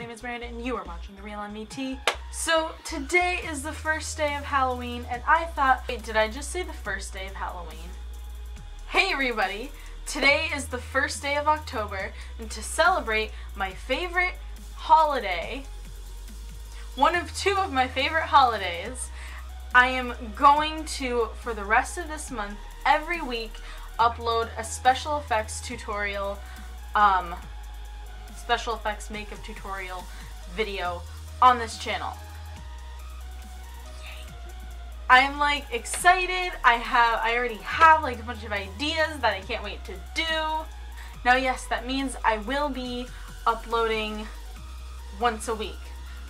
name is Brandon and you are watching The Real MVT. So today is the first day of Halloween and I thought, wait, did I just say the first day of Halloween? Hey everybody, today is the first day of October and to celebrate my favorite holiday, one of two of my favorite holidays, I am going to, for the rest of this month, every week, upload a special effects tutorial um, special effects makeup tutorial video on this channel. I am like excited. I have I already have like a bunch of ideas that I can't wait to do. Now yes, that means I will be uploading once a week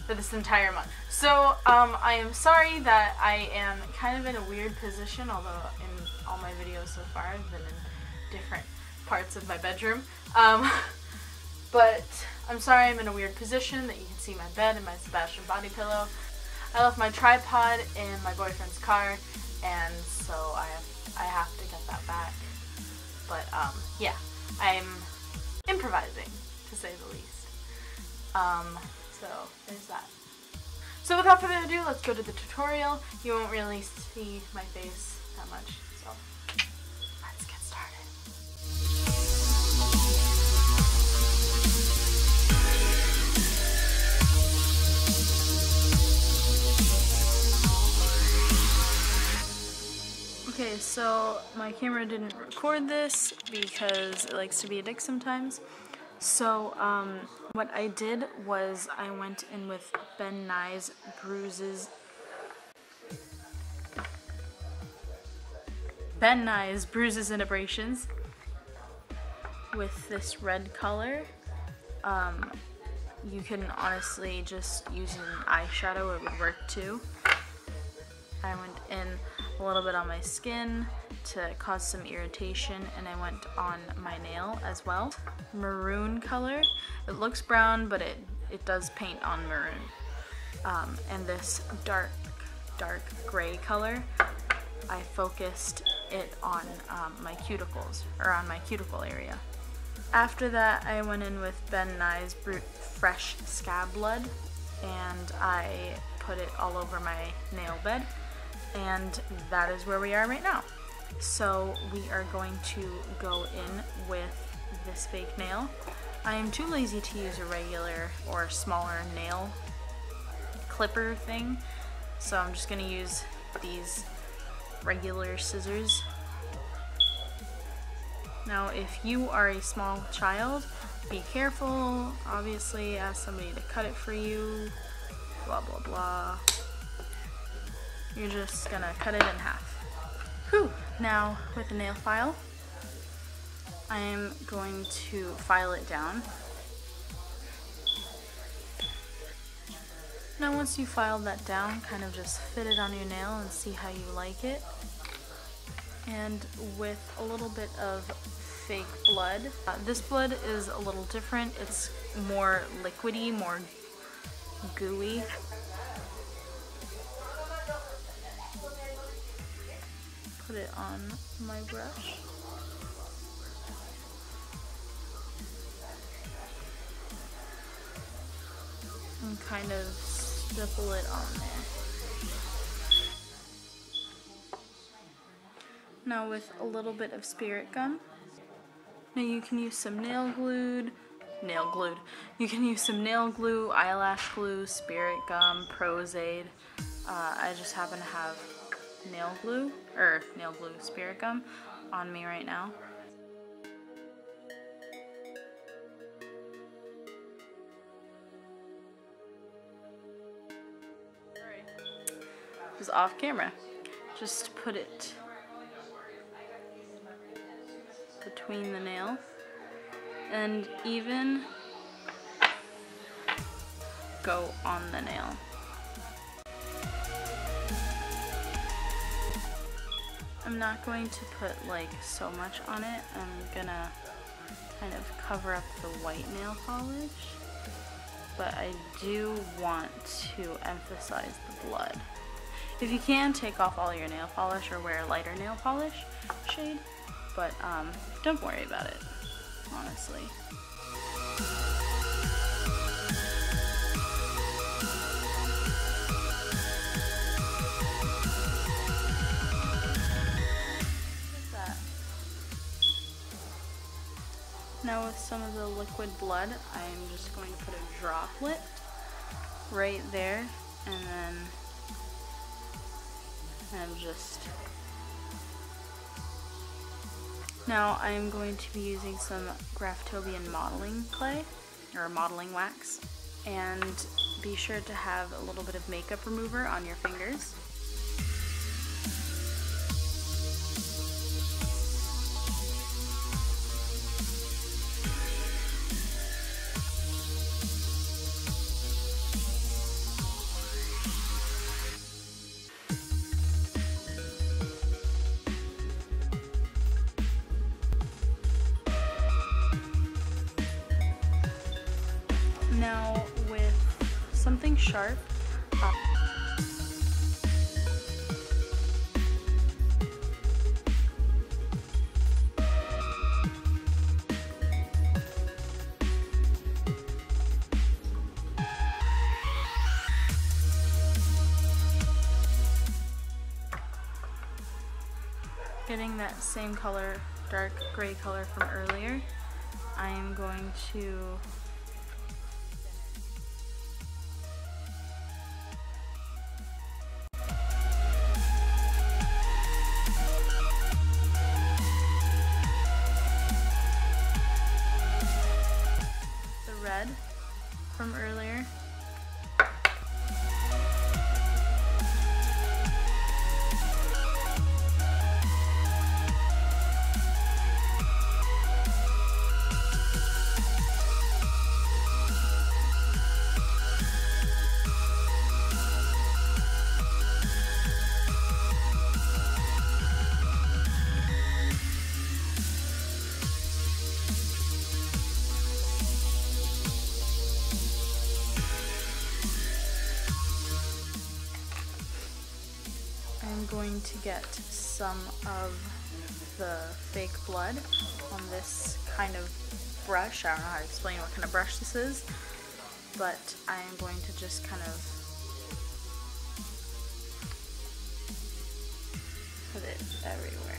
for this entire month. So um, I am sorry that I am kind of in a weird position, although in all my videos so far I've been in different parts of my bedroom. Um, but I'm sorry I'm in a weird position that you can see my bed and my Sebastian body pillow. I left my tripod in my boyfriend's car and so I have, I have to get that back. But um, yeah, I'm improvising to say the least. Um, so there's that. So without further ado, let's go to the tutorial. You won't really see my face that much, so my camera didn't record this because it likes to be a dick sometimes. So, um, what I did was I went in with Ben Nye's Bruises. Ben Nye's Bruises and Abrasions with this red color. Um, you can honestly just use an eyeshadow, it would work too. I went in a little bit on my skin to cause some irritation and I went on my nail as well. Maroon color. It looks brown but it, it does paint on maroon. Um, and this dark, dark gray color, I focused it on um, my cuticles, or on my cuticle area. After that I went in with Ben Nye's Brute Fresh Scab Blood and I put it all over my nail bed and that is where we are right now. So we are going to go in with this fake nail. I am too lazy to use a regular or smaller nail clipper thing, so I'm just going to use these regular scissors. Now if you are a small child, be careful, obviously ask somebody to cut it for you, blah blah blah. You're just gonna cut it in half. Whew. Now with a nail file, I am going to file it down. Now once you filed that down, kind of just fit it on your nail and see how you like it. And with a little bit of fake blood. Uh, this blood is a little different. It's more liquidy, more gooey. Put it on my brush. And kind of stipple it on there. Now with a little bit of spirit gum. Now you can use some nail glued, nail glued. You can use some nail glue, eyelash glue, spirit gum, Pros-Aide. Uh, I just happen to have nail glue, or nail glue spirit gum on me right now. It was off camera. Just put it between the nail and even go on the nail. I'm not going to put like so much on it. I'm gonna kind of cover up the white nail polish. But I do want to emphasize the blood. If you can, take off all your nail polish or wear a lighter nail polish shade. But um, don't worry about it, honestly. Some of the liquid blood, I'm just going to put a droplet right there and then I'm just now I'm going to be using some Graftobian modeling clay or modeling wax and be sure to have a little bit of makeup remover on your fingers sharp, getting that same color, dark gray color from earlier, I am going to from earlier. I'm going to get some of the fake blood on this kind of brush. I don't know how to explain what kind of brush this is, but I am going to just kind of put it everywhere.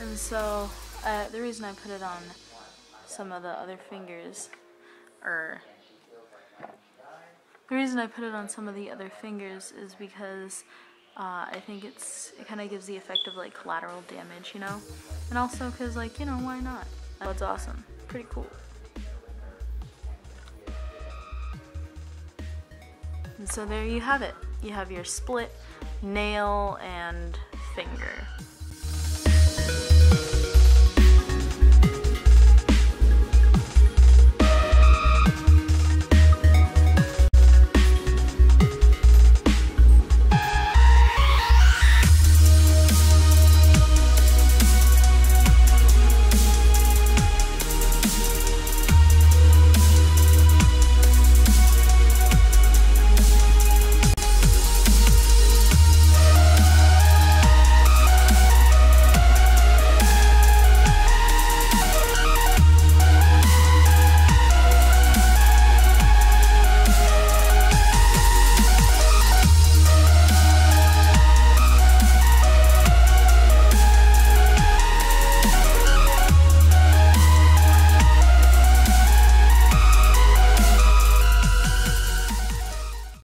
And so uh, the reason I put it on some of the other fingers, or the reason I put it on some of the other fingers is because uh, I think it's it kind of gives the effect of like collateral damage, you know, and also because like you know why not? That's awesome, pretty cool. And so there you have it. You have your split nail and finger.